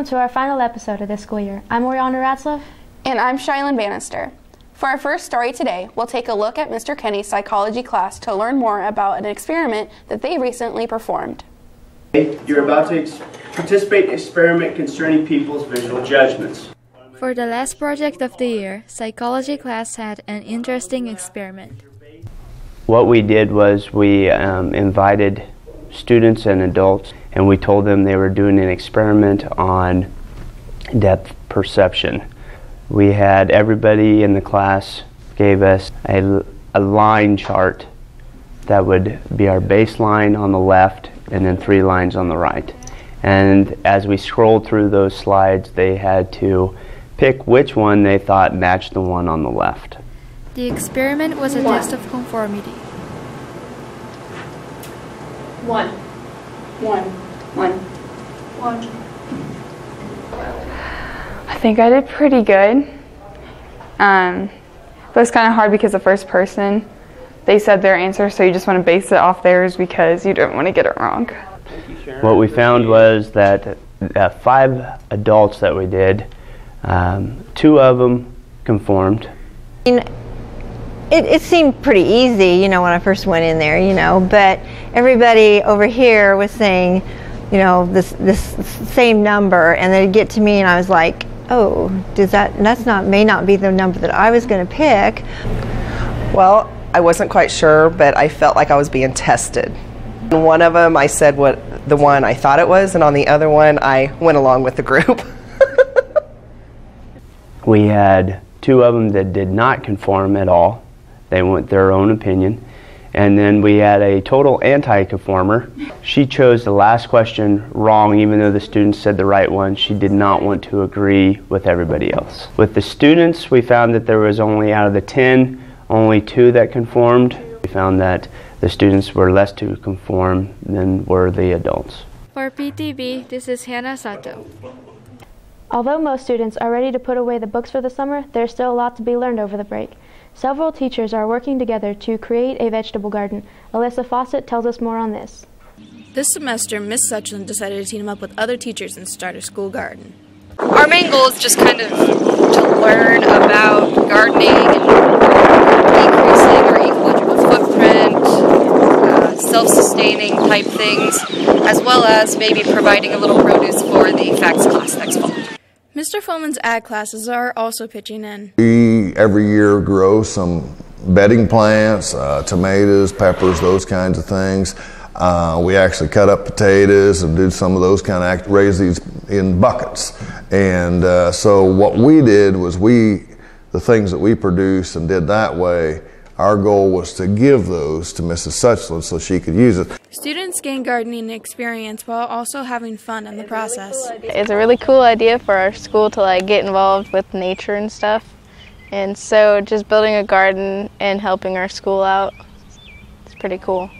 Welcome to our final episode of this school year. I'm Oriana Ratzlaff. And I'm Shylin Bannister. For our first story today, we'll take a look at Mr. Kenny's psychology class to learn more about an experiment that they recently performed. You're about to ex- participate in an experiment concerning people's visual judgments. For the last project of the year, psychology class had an interesting experiment. What we did was we um, invited students and adults and we told them they were doing an experiment on depth perception. We had everybody in the class gave us a, a line chart that would be our baseline on the left and then three lines on the right. And as we scrolled through those slides, they had to pick which one they thought matched the one on the left. The experiment was a test of conformity. One. One. One. One. I think I did pretty good. Um, but it's kind of hard because the first person, they said their answer, so you just want to base it off theirs because you don't want to get it wrong. What we found was that uh, five adults that we did, um, two of them conformed. It, it seemed pretty easy, you know, when I first went in there, you know, but everybody over here was saying, you know, this this same number, and they'd get to me, and I was like, oh, does that that's not may not be the number that I was going to pick. Well, I wasn't quite sure, but I felt like I was being tested. On one of them, I said what the one I thought it was, and on the other one, I went along with the group. we had two of them that did not conform at all. They went their own opinion. And then we had a total anti-conformer. She chose the last question wrong, even though the students said the right one. She did not want to agree with everybody else. With the students, we found that there was only out of the 10, only two that conformed. We found that the students were less to conform than were the adults. For PTV, this is Hannah Sato. Although most students are ready to put away the books for the summer, there's still a lot to be learned over the break. Several teachers are working together to create a vegetable garden. Alyssa Fawcett tells us more on this. This semester, Miss Suchland decided to team up with other teachers and start a school garden. Our main goal is just kind of to learn about gardening and decreasing our ecological footprint, uh, self-sustaining type things, as well as maybe providing a little produce for the FACS class next fall. Mr. Foreman's ag classes are also pitching in. We every year grow some bedding plants, uh, tomatoes, peppers, those kinds of things. Uh, we actually cut up potatoes and do some of those kind of act, raise these in buckets. And uh, so what we did was we, the things that we produced and did that way, our goal was to give those to Mrs. Suchland so she could use it. Students gain gardening experience while also having fun in the process. It's a really cool idea for our school to like get involved with nature and stuff. And so just building a garden and helping our school out, it's pretty cool.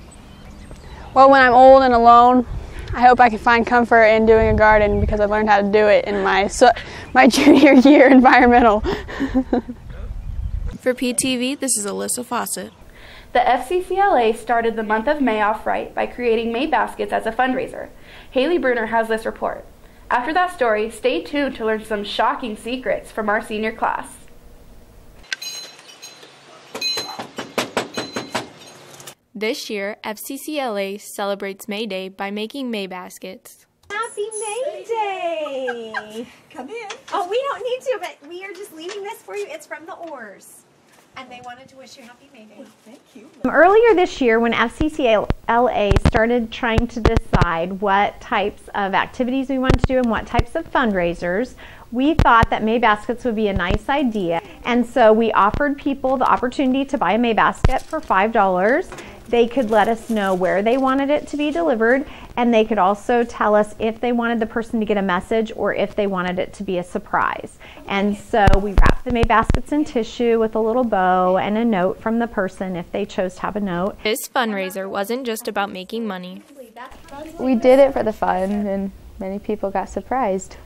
Well, when I'm old and alone, I hope I can find comfort in doing a garden because I learned how to do it in my my junior year environmental. For PTV, this is Alyssa Fawcett. The FCCLA started the month of May off right by creating May baskets as a fundraiser. Haley Bruner has this report. After that story, stay tuned to learn some shocking secrets from our senior class. This year, FCCLA celebrates May Day by making May baskets. Happy May Day! Come in. Oh, we don't need to, but we are just leaving this for you. It's from the Oars. And they wanted to wish you Happy May Day. Well, thank you. Um, earlier this year, when FCCLA started trying to decide what types of activities we wanted to do and what types of fundraisers, we thought that May baskets would be a nice idea. And so we offered people the opportunity to buy a May basket for $5 they could let us know where they wanted it to be delivered, and they could also tell us if they wanted the person to get a message or if they wanted it to be a surprise. And so we wrapped the May baskets in tissue with a little bow and a note from the person if they chose to have a note. This fundraiser wasn't just about making money. We did it for the fun, and many people got surprised.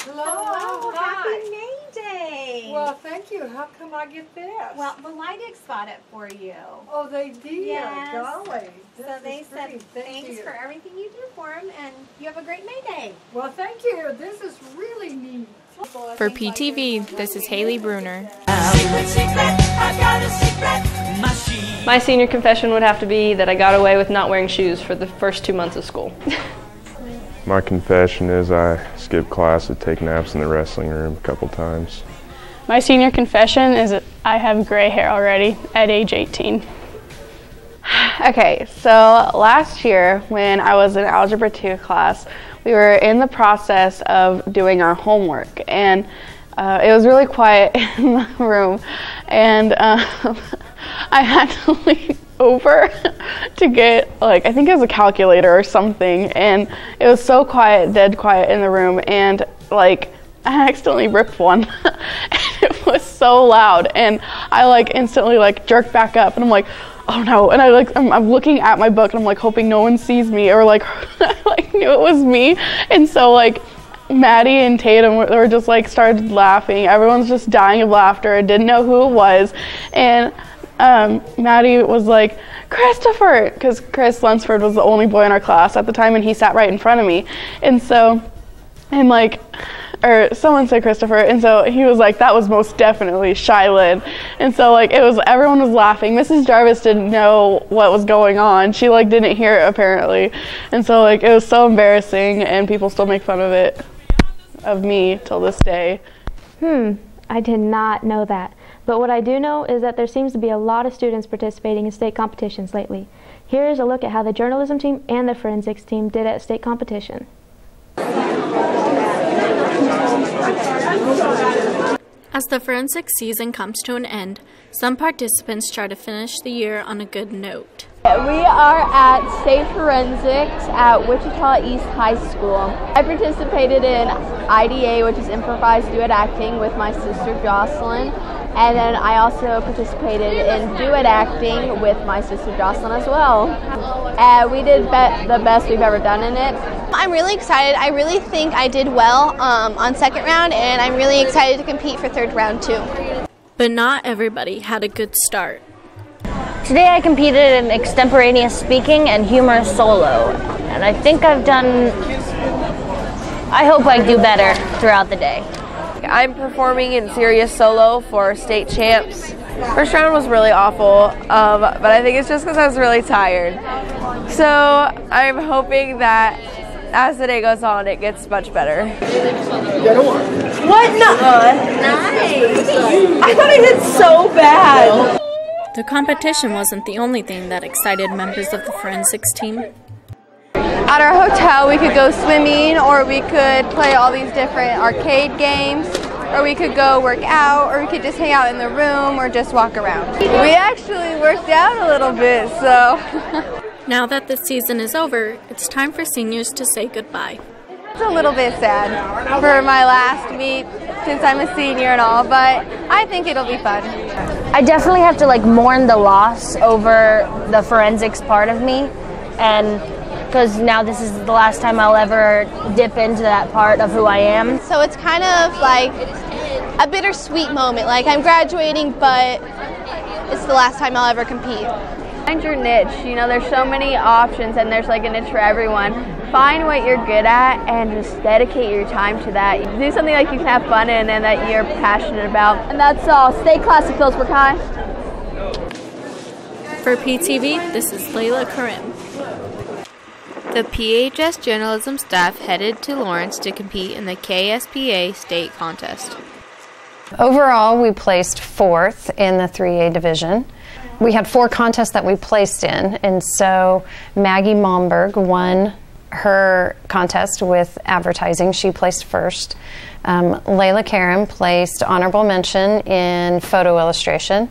Hello. Hello. Happy May Day. Well, thank you. How come I get this? Well, the Leidigs bought it for you. Oh, they did. Yes. Golly. So they is said great. Thank thanks you. for everything you do for them, and you have a great May Day. Well, thank you. This is really neat. For PTV, this is Haley Bruner. My senior confession would have to be that I got away with not wearing shoes for the first two months of school. My confession is I skipped class to take naps in the wrestling room a couple times. My senior confession is that I have gray hair already at age 18. Okay, so last year when I was in Algebra 2 class, we were in the process of doing our homework and uh, it was really quiet in the room and um, I had to lean over to get like I think it was a calculator or something and it was so quiet, dead quiet in the room and like I accidentally ripped one and it was so loud and I like instantly like jerked back up and I'm like oh no and I like I'm, I'm looking at my book and I'm like hoping no one sees me or like like knew it was me and so like Maddie and Tatum were, were just like started laughing. Everyone's just dying of laughter. I didn't know who it was and um, Maddie was like Christopher because Chris Lunsford was the only boy in our class at the time and he sat right in front of me and so and like or someone said Christopher, and so he was like, that was most definitely Shylin. And so like it was everyone was laughing. Mrs. Jarvis didn't know what was going on. She like didn't hear it apparently. And so like it was so embarrassing and people still make fun of it of me till this day. Hmm, I did not know that. But what I do know is that there seems to be a lot of students participating in state competitions lately. Here is a look at how the journalism team and the forensics team did at state competition. As the forensic season comes to an end, some participants try to finish the year on a good note. We are at State Forensics at Wichita East High School. I participated in IDA, which is improvised duet acting, with my sister Jocelyn, and then I also participated in duet acting with my sister Jocelyn as well. And we did be- the best we've ever done in it. I'm really excited. I really think I did well um, on second round, and I'm really excited to compete for third round too. But not everybody had a good start. Today I competed in extemporaneous speaking and humor solo, and I think I've done. I hope I do better throughout the day. I'm performing in serious solo for state champs. First round was really awful, um, but I think it's just because I was really tired. So I'm hoping that as the day goes on, it gets much better. What? Nuh-uh. Nice. I thought I did so bad. The competition wasn't the only thing that excited members of the forensics team. At our hotel, we could go swimming, or we could play all these different arcade games, or we could go work out, or we could just hang out in the room, or just walk around. We actually worked out a little bit, so. Now that the season is over, it's time for seniors to say goodbye. It's a little bit sad for my last meet since I'm a senior and all, but I think it'll be fun. I definitely have to like mourn the loss over the forensics part of me, and because now this is the last time I'll ever dip into that part of who I am. So it's kind of like a bittersweet moment. Like I'm graduating, but it's the last time I'll ever compete. Find your niche. You know, there's so many options and there's like a niche for everyone. Find what you're good at and just dedicate your time to that. Do something like you can have fun in and that you're passionate about. And that's all. Stay classy, Phillipsburg High. For PTV, this is Layla Karim. The PHS journalism staff headed to Lawrence to compete in the KSPA state contest. Overall, we placed fourth in the 3A division. We had four contests that we placed in, and so Maggie Momberg won her contest with advertising. She placed first. Um, Layla Karim placed honorable mention in photo illustration.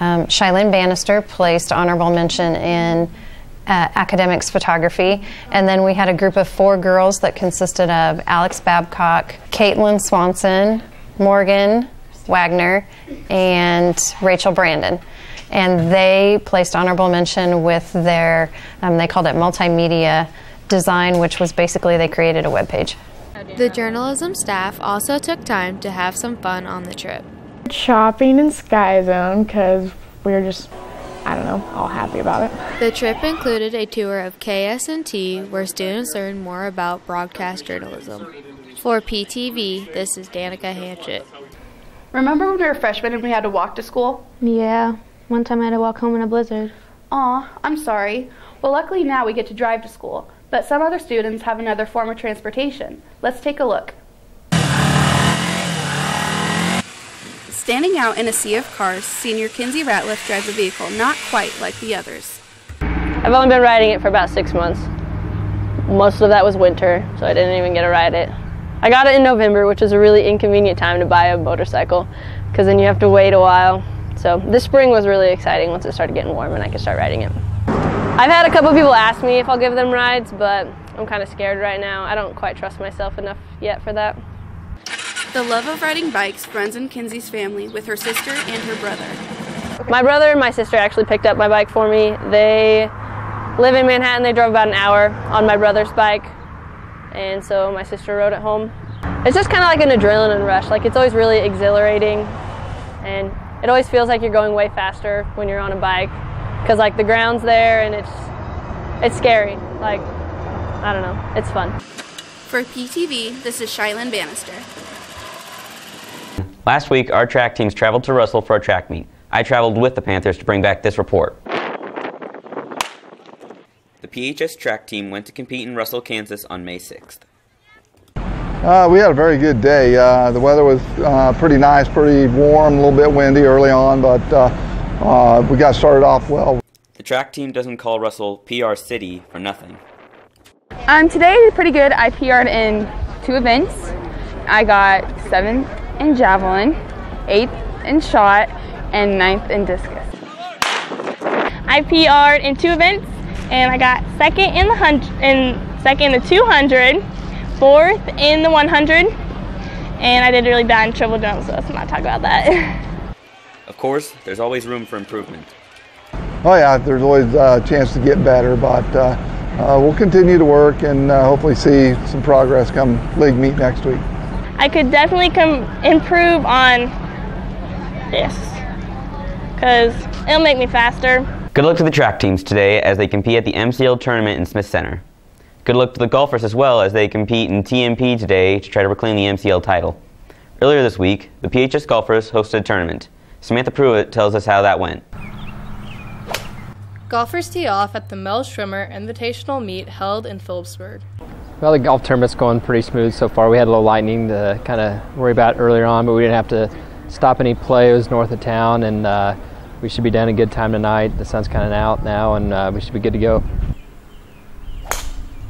Um, Shylin Bannister placed honorable mention in uh, academics photography. And then we had a group of four girls that consisted of Alex Babcock, Caitlin Swanson, Morgan Wagner, and Rachel Brandon. And they placed honorable mention with their, um, they called it multimedia design, which was basically they created a web page. The journalism staff also took time to have some fun on the trip. Shopping in Sky Zone because we were just, I don't know, all happy about it. The trip included a tour of KSNT where students learned more about broadcast journalism. For PTV, this is Danica Hanchett. Remember when we were freshmen and we had to walk to school? Yeah, one time I had to walk home in a blizzard. Aw, I'm sorry. Well, luckily now we get to drive to school, but some other students have another form of transportation. Let's take a look. Standing out in a sea of cars, senior Kinsey Ratliff drives a vehicle not quite like the others. I've only been riding it for about six months. Most of that was winter, so I didn't even get to ride it. I got it in November, which is a really inconvenient time to buy a motorcycle because then you have to wait a while. So this spring was really exciting once it started getting warm and I could start riding it. I've had a couple people ask me if I'll give them rides, but I'm kind of scared right now. I don't quite trust myself enough yet for that. The love of riding bikes runs in Kinsey's family with her sister and her brother. My brother and my sister actually picked up my bike for me. They live in Manhattan. They drove about an hour on my brother's bike, and so my sister rode it home. It's just kind of like an adrenaline rush. Like it's always really exhilarating, and it always feels like you're going way faster when you're on a bike because like the ground's there and it's it's scary. Like I don't know, it's fun. For PTV, this is Shylin Bannister. Last week, our track teams traveled to Russell for a track meet. I traveled with the Panthers to bring back this report. The PHS track team went to compete in Russell, Kansas on May 6th. Uh, we had a very good day. Uh, the weather was uh, pretty nice, pretty warm, a little bit windy early on, but uh, uh, we got started off well. The track team doesn't call Russell PR City for nothing. Um, today did pretty good. I PR'd in two events. I got seventh in javelin, eighth in shot, and ninth in discus. I PR'd in two events, and I got second in the hundred, in second in the 200, fourth in the 100, and I did really bad in triple jump, so let's not talk about that. Of course, there's always room for improvement. Oh yeah, there's always a chance to get better, but uh, uh, we'll continue to work and uh, hopefully see some progress come league meet next week. I could definitely come improve on this because it'll make me faster. Good luck to the track teams today as they compete at the MCL tournament in Smith Center. Good luck to the golfers as well as they compete in TMP today to try to reclaim the MCL title. Earlier this week, the PHS golfers hosted a tournament. Samantha Pruitt tells us how that went. Golfers tee off at the Mel Schwimmer Invitational Meet held in Phillipsburg. Well, the golf tournament's going pretty smooth so far. We had a little lightning to kind of worry about earlier on, but we didn't have to stop any play. It was north of town, and uh, we should be done in good time tonight. The sun's kind of out now, and uh, we should be good to go.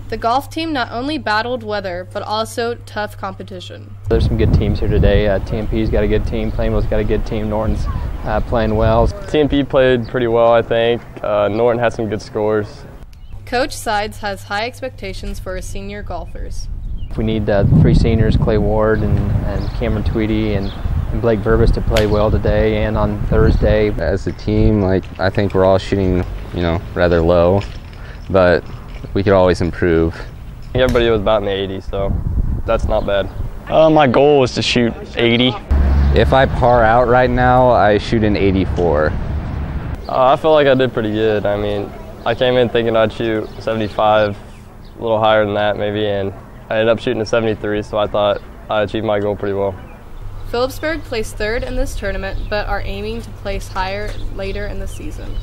The golf team not only battled weather, but also tough competition. There's some good teams here today. Uh, TMP's got a good team. Plainville's got a good team. Norton's uh, playing well. TMP played pretty well, I think. Uh, Norton had some good scores. Coach Sides has high expectations for his senior golfers. We need uh, three seniors, Clay Ward and, and Cameron Tweedy and, and Blake Burbis to play well today and on Thursday. As a team, like I think we're all shooting, you know, rather low, but we could always improve. Everybody was about in the 80s, so that's not bad. Uh, my goal was to shoot 80. If I par out right now, I shoot an 84. Uh, I feel like I did pretty good. I mean, I came in thinking I'd shoot 75, a little higher than that maybe, and I ended up shooting a 73, so I thought I achieved my goal pretty well. Phillipsburg placed third in this tournament, but are aiming to place higher later in the season.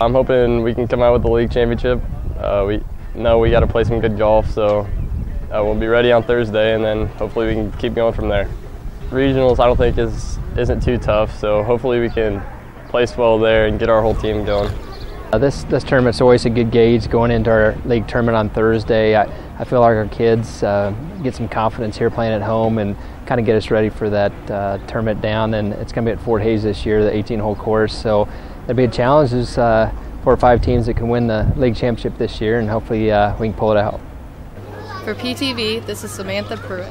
I'm hoping we can come out with the league championship. Uh, we know we got to play some good golf, so uh, we'll be ready on Thursday, and then hopefully we can keep going from there. Regionals, I don't think is isn't too tough, so hopefully we can place well there and get our whole team going. Uh, this this tournament's always a good gauge going into our league tournament on Thursday. I, I feel like our kids uh, get some confidence here playing at home and kind of get us ready for that uh, tournament down. And it's going to be at Fort Hays this year, the 18-hole course. So it'll be a challenge. There's uh, four or five teams that can win the league championship this year, and hopefully uh, we can pull it out. For PTV, this is Samantha Pruitt.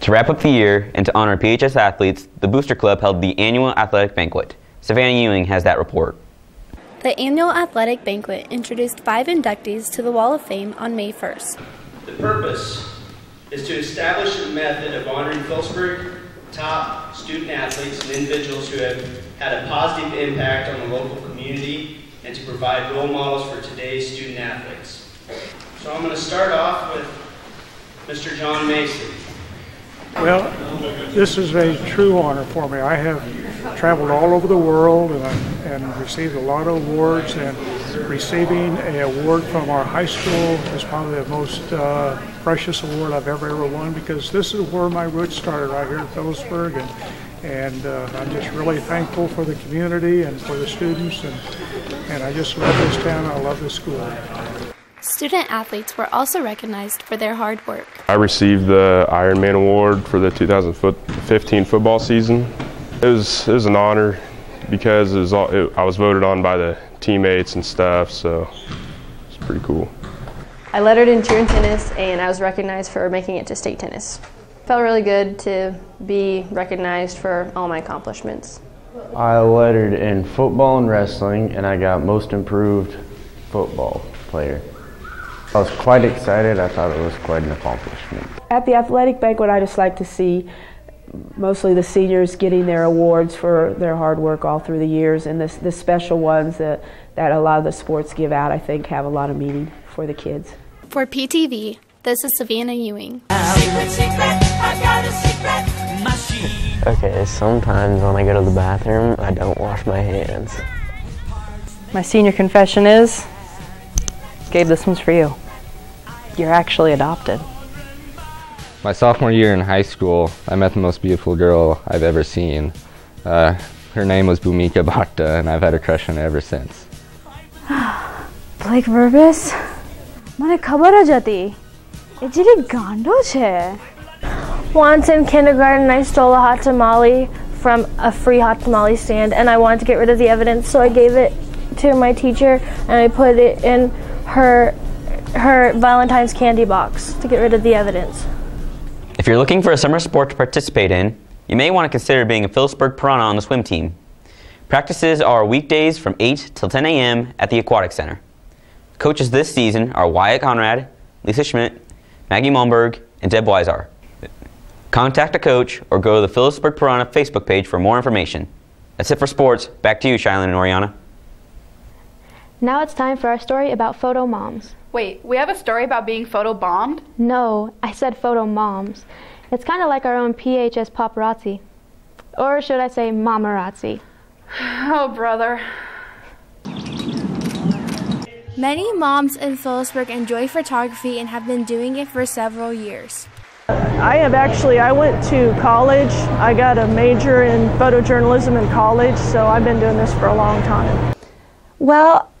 To wrap up the year and to honor PHS athletes, the Booster Club held the annual athletic banquet. Savannah Ewing has that report. The annual athletic banquet introduced five inductees to the Wall of Fame on May 1st. The purpose is to establish a method of honoring Phillipsburg top student athletes and individuals who have had a positive impact on the local community and to provide role models for today's student athletes. So I'm going to start off with Mr. John Mason. Well, this is a true honor for me. I have traveled all over the world and, and received a lot of awards. And receiving an award from our high school is probably the most uh, precious award I've ever ever won because this is where my roots started right here in Phillipsburg. And and uh, I'm just really thankful for the community and for the students. And and I just love this town. I love this school. Student athletes were also recognized for their hard work. I received the Ironman Award for the 2015 football season. It was, it was an honor because it was all, it, I was voted on by the teammates and stuff, so it's pretty cool. I lettered in cheer and tennis, and I was recognized for making it to state tennis. Felt really good to be recognized for all my accomplishments. I lettered in football and wrestling, and I got most improved football player. I was quite excited. I thought it was quite an accomplishment. At the athletic banquet, I just like to see mostly the seniors getting their awards for their hard work all through the years, and the, the special ones that, that a lot of the sports give out, I think, have a lot of meaning for the kids. For PTV, this is Savannah Ewing. Okay, sometimes when I go to the bathroom, I don't wash my hands. My senior confession is Gabe, this one's for you. You're actually adopted. My sophomore year in high school, I met the most beautiful girl I've ever seen. Uh, her name was Bhumika Bhakta, and I've had a crush on her ever since. Blake Vervis? મને ખબર જ હતી એ જે ગાંડો છે Once in kindergarten, I stole a hot tamale from a free hot tamale stand, and I wanted to get rid of the evidence, so I gave it to my teacher and I put it in her her Valentine's candy box to get rid of the evidence. If you're looking for a summer sport to participate in, you may want to consider being a Phillipsburg Piranha on the swim team. Practices are weekdays from 8 till 10 a.m. at the Aquatic Center. Coaches this season are Wyatt Conrad, Lisa Schmidt, Maggie Malmberg, and Deb Weisar. Contact a coach or go to the Phillipsburg Piranha Facebook page for more information. That's it for sports. Back to you, Shylin and Oriana. Now it's time for our story about photo moms. Wait, we have a story about being photo bombed? No, I said photo moms. It's kind of like our own PHS paparazzi. Or should I say mamarazzi? Oh, brother. Many moms in Phillipsburg enjoy photography and have been doing it for several years. I have actually, I went to college. I got a major in photojournalism in college, so I've been doing this for a long time. Well,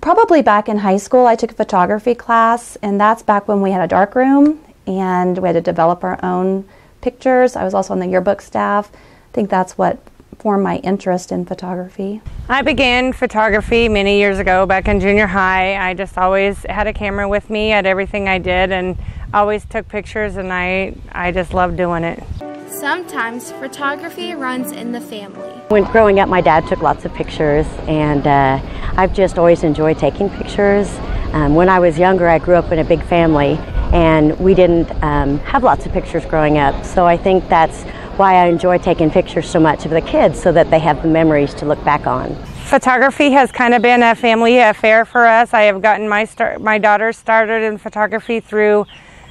probably back in high school, I took a photography class, and that's back when we had a dark room and we had to develop our own pictures. I was also on the yearbook staff. I think that's what formed my interest in photography. I began photography many years ago back in junior high. I just always had a camera with me at everything I did and always took pictures and I, I just loved doing it. Sometimes photography runs in the family. When growing up, my dad took lots of pictures, and uh, I've just always enjoyed taking pictures. Um, when I was younger, I grew up in a big family, and we didn't um, have lots of pictures growing up. So I think that's why I enjoy taking pictures so much of the kids, so that they have the memories to look back on. Photography has kind of been a family affair for us. I have gotten my start, my daughters started in photography through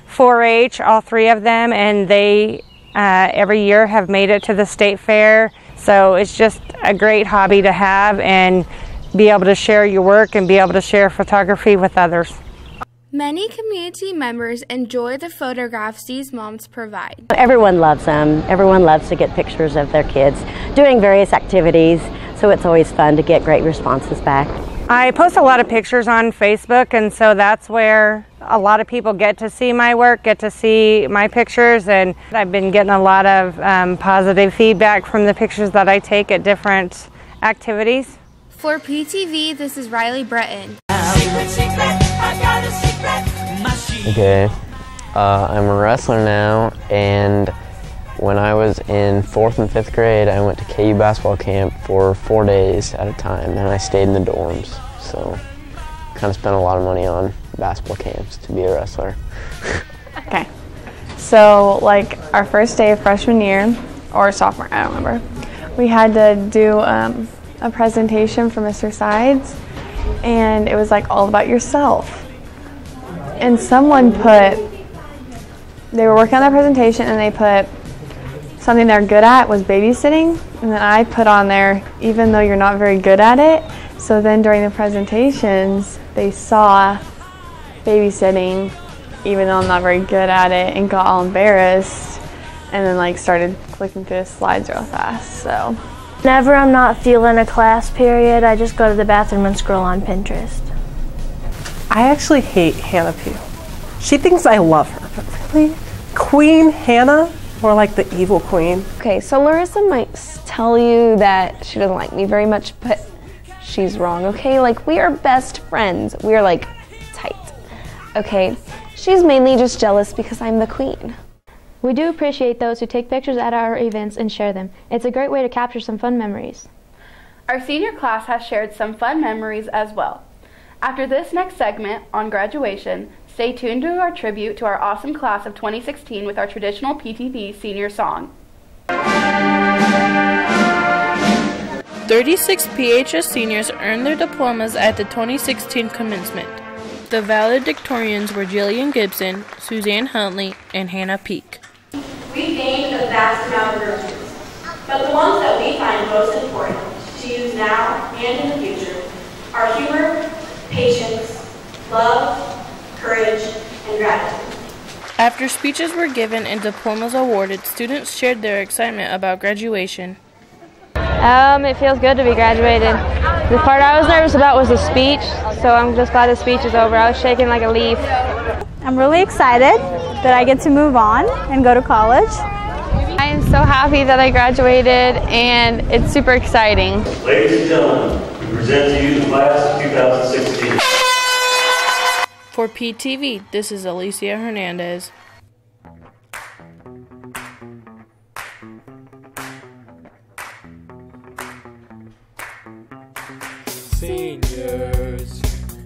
4-H, all three of them, and they uh, every year have made it to the state fair. So it's just a great hobby to have and be able to share your work and be able to share photography with others. Many community members enjoy the photographs these moms provide. Everyone loves them. Everyone loves to get pictures of their kids doing various activities, so it's always fun to get great responses back. I post a lot of pictures on Facebook, and so that's where a lot of people get to see my work, get to see my pictures, and I've been getting a lot of um, positive feedback from the pictures that I take at different activities. For PTV, this is Riley Breton. Okay, uh, I'm a wrestler now, and when I was in fourth and fifth grade, I went to KU basketball camp for four days at a time, and I stayed in the dorms. So, kind of spent a lot of money on basketball camps to be a wrestler. Okay. So, like our first day of freshman year, or sophomore, I don't remember. We had to do um, a presentation for Mr. Sides, and it was like all about yourself. And someone put, they were working on their presentation and they put something they're good at was babysitting, and then I put on there, even though you're not very good at it. So then during the presentations, they saw babysitting, even though I'm not very good at it, and got all embarrassed, and then like started clicking through the slides real fast. So. Whenever I'm not feeling a class period, I just go to the bathroom and scroll on Pinterest. I actually hate Hannah Pugh. She thinks I love her, but really? Queen Hannah? More like the evil queen. Okay, so Larissa might tell you that she doesn't like me very much, but she's wrong, okay? Like, we are best friends. We are like tight, okay? She's mainly just jealous because I'm the queen. We do appreciate those who take pictures at our events and share them. It's a great way to capture some fun memories. Our senior class has shared some fun memories as well. After this next segment on graduation, stay tuned to our tribute to our awesome class of 2016 with our traditional PTV senior song. 36 PHS seniors earned their diplomas at the 2016 commencement. The valedictorians were Jillian Gibson, Suzanne Huntley, and Hannah Peak. We've gained a vast amount of virtues, but the ones that we find most important to use now and in the future are humor, patience, love, courage, and gratitude. After speeches were given and diplomas awarded, students shared their excitement about graduation. Um, it feels good to be graduated. The part I was nervous about was the speech, so I'm just glad the speech is over. I was shaking like a leaf. I'm really excited that I get to move on and go to college. I am so happy that I graduated and it's super exciting. Ladies and gentlemen, we present to you the class of 2016. For PTV, this is Alicia Hernandez. Seniors,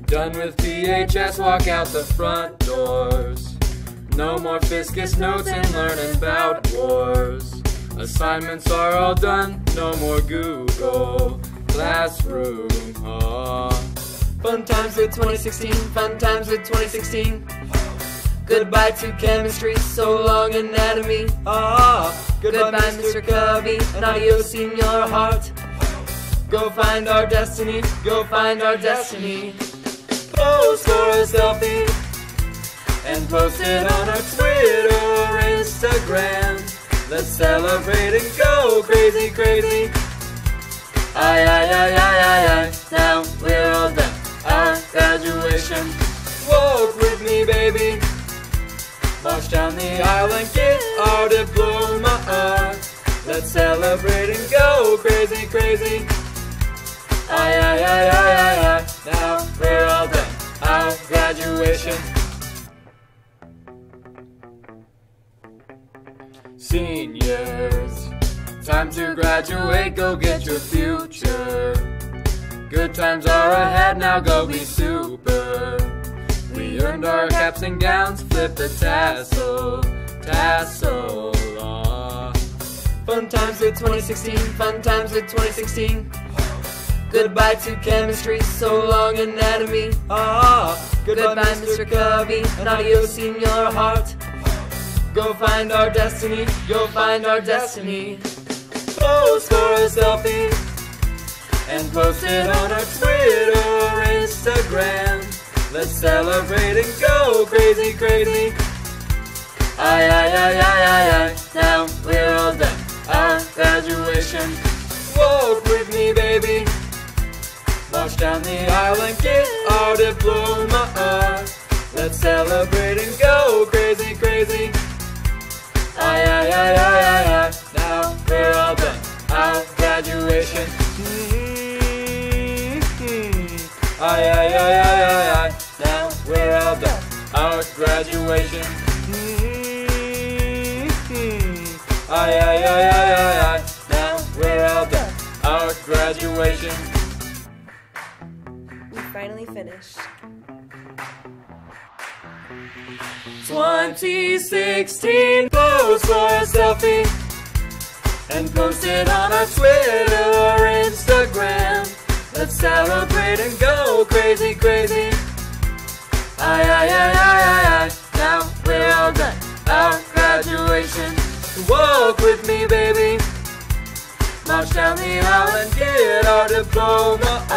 done with PHS, walk out the front doors. No more Fiscus notes and learning about wars. Assignments are all done, no more Google Classroom. Fun times with 2016, fun times with 2016. Goodbye to chemistry, so long anatomy. Ah, goodbye, goodbye Mr. Covey, and adios, senior heart. Go find our destiny, go find our destiny. Pose for a selfie and post it on our Twitter or Instagram. Let's celebrate and go crazy, crazy. Aye, aye, aye, aye, aye, aye. Now we're all done. Our graduation. Walk with me, baby. March down the aisle and get our diploma. Let's celebrate and go crazy, crazy. Aye, aye, aye, aye, aye, aye. Now we're all Our graduation. Seniors, time to graduate, go get your future. Good times are ahead, now go be super. We earned our caps and gowns, flip the tassel, tassel. Aw. Fun times with 2016, fun times with 2016. Goodbye to chemistry, so long anatomy. Ah, goodbye, goodbye Mr. Covey, and adios, senior heart. Go find our destiny, go find our destiny. Pose for a selfie and post it on our Twitter or Instagram. Let's celebrate and go crazy, crazy. Aye, aye, aye, aye, aye, aye. Now we're all done. Our graduation. Walk with me, baby. March down the aisle and get our diploma. Let's celebrate and go crazy, crazy. Aye, aye, aye, aye, aye, aye. Now we're all done. Our graduation. Mm-hmm. Aye, aye, aye, aye, aye, aye. Now we're all done. Our graduation. Mm-hmm. Aye, aye, aye, aye, aye, aye. Now we're all done. Our graduation. Finally finished. 2016 pose for a selfie and post it on our Twitter or Instagram. Let's celebrate and go crazy, crazy. Aye, aye, aye, aye, aye, aye. Now we're all done. Our graduation. Walk with me, baby. March down the aisle and get our diploma.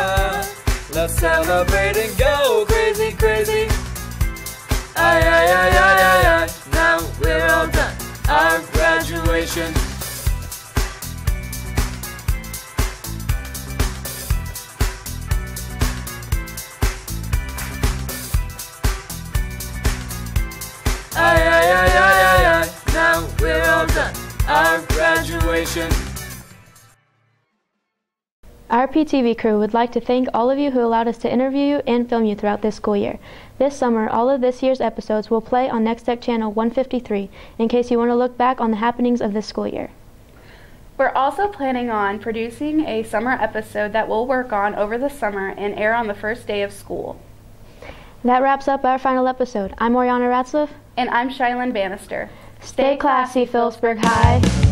Let's celebrate and go crazy, crazy. Aye, aye, aye, aye, aye, aye. Now we're all done. Our graduation. Aye, aye, aye, aye, aye, aye. Now we're all done. Our graduation. Our PTV crew would like to thank all of you who allowed us to interview you and film you throughout this school year. This summer, all of this year's episodes will play on Nex-Tech Channel 153 in case you want to look back on the happenings of this school year. We're also planning on producing a summer episode that we'll work on over the summer and air on the first day of school. That wraps up our final episode. I'm Oriana Ratzlaff. And I'm Shylin Bannister. Stay classy, Phillipsburg High.